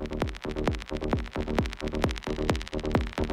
ただいただ